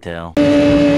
tell.